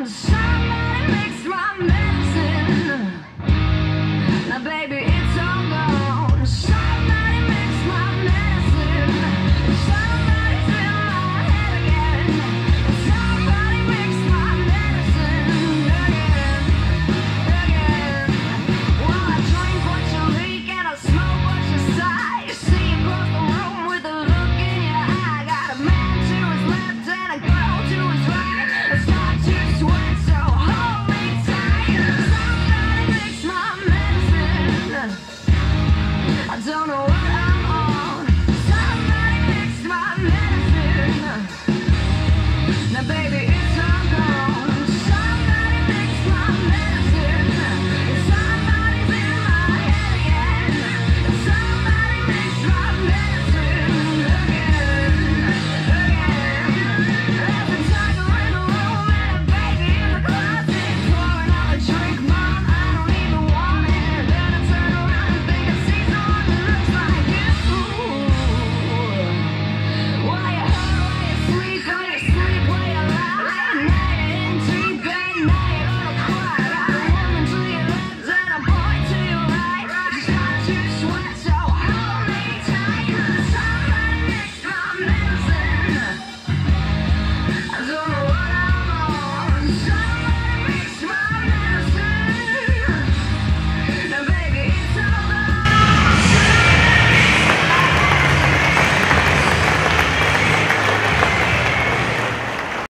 comes. don't know why.